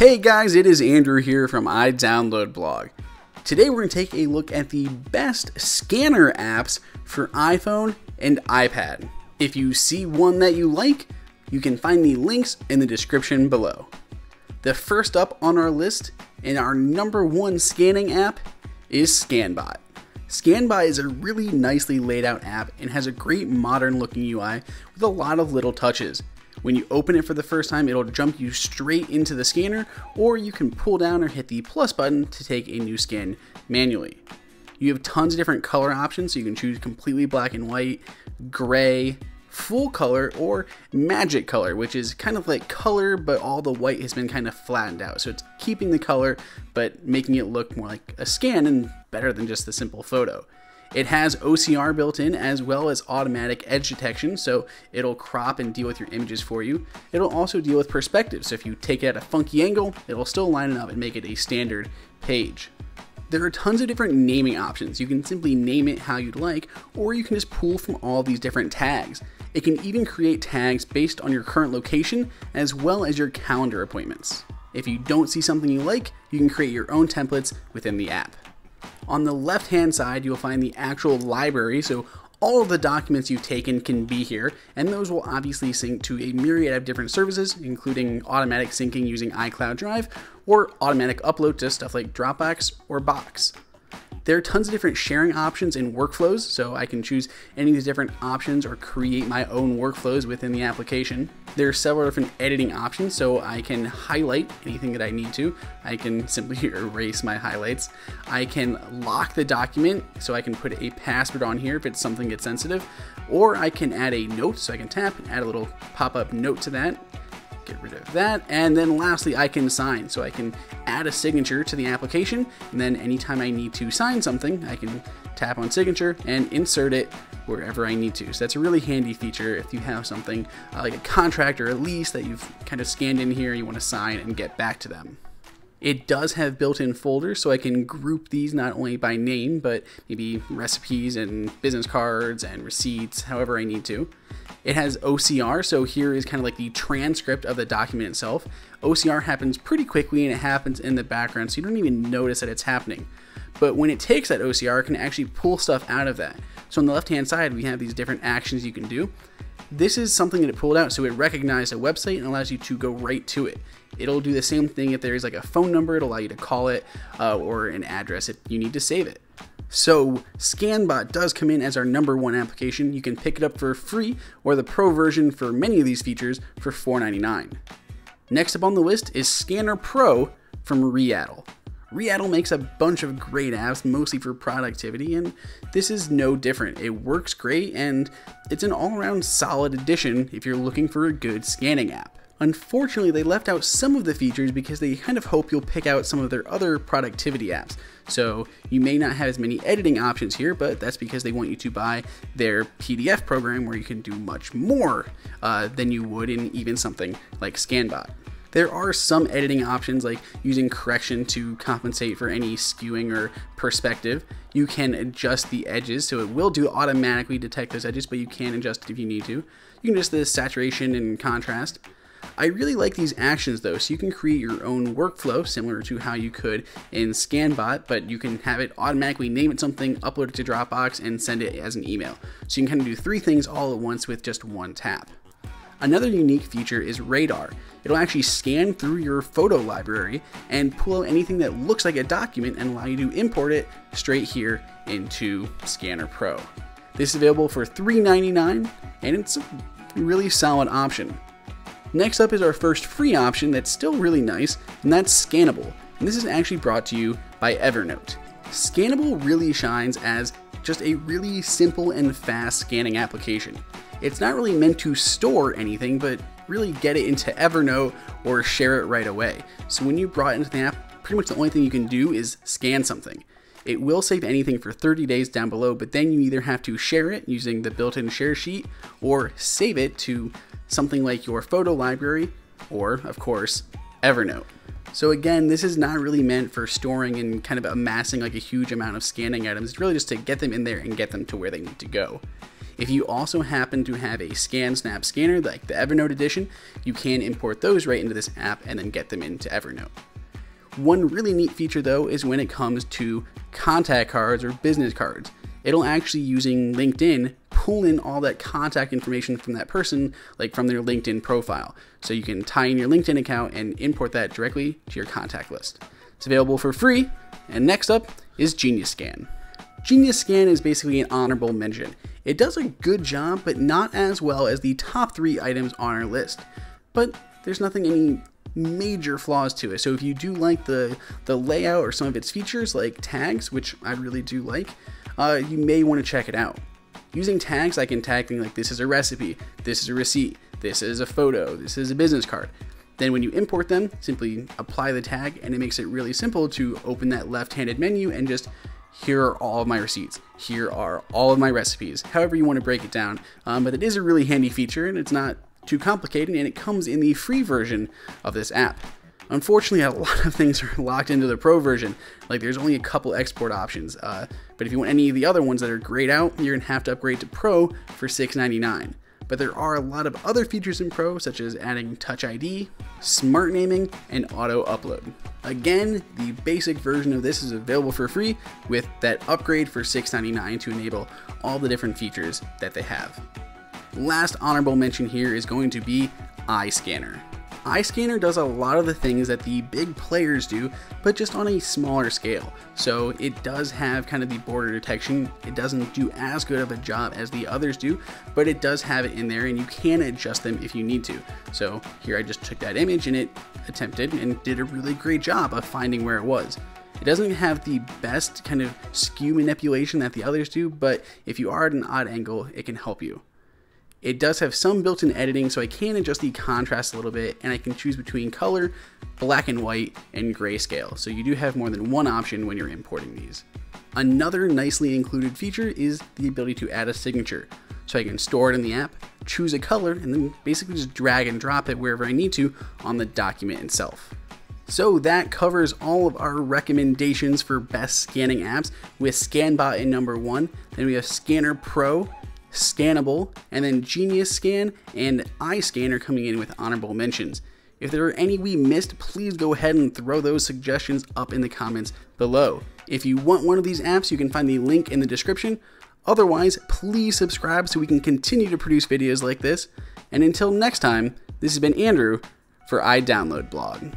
Hey guys, it is Andrew here from iDownload Blog. Today we're going to take a look at the best scanner apps for iPhone and iPad. If you see one that you like, you can find the links in the description below. The first up on our list and our number one scanning app is ScanBot. ScanBot is a really nicely laid out app and has a great modern looking UI with a lot of little touches. When you open it for the first time, it'll jump you straight into the scanner, or you can pull down or hit the plus button to take a new scan manually. You have tons of different color options, so you can choose completely black and white, gray, full color, or magic color, which is kind of like color, but all the white has been kind of flattened out. So it's keeping the color, but making it look more like a scan and better than just the simple photo. It has OCR built in as well as automatic edge detection, so it'll crop and deal with your images for you. It'll also deal with perspective, so if you take it at a funky angle, it'll still line it up and make it a standard page. There are tons of different naming options. You can simply name it how you'd like, or you can just pull from all these different tags. It can even create tags based on your current location as well as your calendar appointments. If you don't see something you like, you can create your own templates within the app. On the left hand side, you'll find the actual library, so all of the documents you've taken can be here, and those will obviously sync to a myriad of different services, including automatic syncing using iCloud Drive, or automatic upload to stuff like Dropbox or Box. There are tons of different sharing options in workflows, so I can choose any of these different options or create my own workflows within the application. There are several different editing options, so I can highlight anything that I need to. I can simply erase my highlights. I can lock the document, so I can put a password on here if it's something that's sensitive, or I can add a note, so I can tap and add a little pop-up note to that get rid of that. And then lastly, I can sign. So I can add a signature to the application, and then anytime I need to sign something, I can tap on signature and insert it wherever I need to. So that's a really handy feature if you have something uh, like a contract or a lease that you've kind of scanned in here, you want to sign and get back to them. It does have built-in folders, so I can group these not only by name, but maybe recipes and business cards and receipts, however I need to. It has OCR, so here is kind of like the transcript of the document itself. OCR happens pretty quickly and it happens in the background, so you don't even notice that it's happening. But when it takes that OCR, it can actually pull stuff out of that. So on the left-hand side, we have these different actions you can do. This is something that it pulled out, so it recognized a website and allows you to go right to it. It'll do the same thing if there's like a phone number, it'll allow you to call it, uh, or an address if you need to save it. So ScanBot does come in as our number one application. You can pick it up for free or the pro version for many of these features for $4.99. Next up on the list is Scanner Pro from Readdle. Readdle makes a bunch of great apps, mostly for productivity, and this is no different. It works great, and it's an all around solid addition if you're looking for a good scanning app. Unfortunately, they left out some of the features because they kind of hope you'll pick out some of their other productivity apps. So you may not have as many editing options here, but that's because they want you to buy their PDF program where you can do much more uh, than you would in even something like ScanBot. There are some editing options like using correction to compensate for any skewing or perspective. You can adjust the edges, so it will do automatically detect those edges, but you can adjust it if you need to. You can adjust the saturation and contrast. I really like these actions though, so you can create your own workflow similar to how you could in ScanBot, but you can have it automatically name it something, upload it to Dropbox, and send it as an email. So you can kind of do three things all at once with just one tap. Another unique feature is Radar. It'll actually scan through your photo library and pull out anything that looks like a document and allow you to import it straight here into Scanner Pro. This is available for $3.99 and it's a really solid option. Next up is our first free option that's still really nice, and that's Scannable. And this is actually brought to you by Evernote. Scannable really shines as just a really simple and fast scanning application. It's not really meant to store anything, but really get it into Evernote or share it right away. So when you brought into the app, pretty much the only thing you can do is scan something. It will save anything for 30 days down below, but then you either have to share it using the built-in share sheet or save it to something like your photo library or, of course, Evernote. So again, this is not really meant for storing and kind of amassing like a huge amount of scanning items. It's really just to get them in there and get them to where they need to go. If you also happen to have a ScanSnap scanner like the Evernote edition, you can import those right into this app and then get them into Evernote. One really neat feature though is when it comes to contact cards or business cards. It'll actually using LinkedIn pull in all that contact information from that person, like from their LinkedIn profile. So you can tie in your LinkedIn account and import that directly to your contact list. It's available for free. And next up is Genius Scan. Genius Scan is basically an honorable mention. It does a good job, but not as well as the top three items on our list. But there's nothing any major flaws to it. So if you do like the the layout or some of its features like tags, which I really do like, uh, you may want to check it out. Using tags, I can tag things like this is a recipe, this is a receipt, this is a photo, this is a business card. Then when you import them, simply apply the tag and it makes it really simple to open that left-handed menu and just here are all of my receipts. Here are all of my recipes, however you want to break it down. Um, but it is a really handy feature and it's not too complicated and it comes in the free version of this app. Unfortunately, a lot of things are locked into the Pro version. Like there's only a couple export options. Uh, but if you want any of the other ones that are grayed out, you're gonna have to upgrade to Pro for $6.99. But there are a lot of other features in Pro, such as adding Touch ID, smart naming, and auto upload. Again, the basic version of this is available for free with that upgrade for $6.99 to enable all the different features that they have. Last honorable mention here is going to be iScanner. iScanner does a lot of the things that the big players do, but just on a smaller scale. So it does have kind of the border detection. It doesn't do as good of a job as the others do, but it does have it in there and you can adjust them if you need to. So here I just took that image and it attempted and did a really great job of finding where it was. It doesn't have the best kind of skew manipulation that the others do, but if you are at an odd angle, it can help you. It does have some built-in editing, so I can adjust the contrast a little bit, and I can choose between color, black and white, and grayscale. So you do have more than one option when you're importing these. Another nicely included feature is the ability to add a signature. So I can store it in the app, choose a color, and then basically just drag and drop it wherever I need to on the document itself. So that covers all of our recommendations for best scanning apps with ScanBot in number one. Then we have Scanner Pro, Scannable, and then Genius Scan and iScan are coming in with honorable mentions. If there are any we missed, please go ahead and throw those suggestions up in the comments below. If you want one of these apps, you can find the link in the description. Otherwise, please subscribe so we can continue to produce videos like this. And until next time, this has been Andrew for iDownload Blog.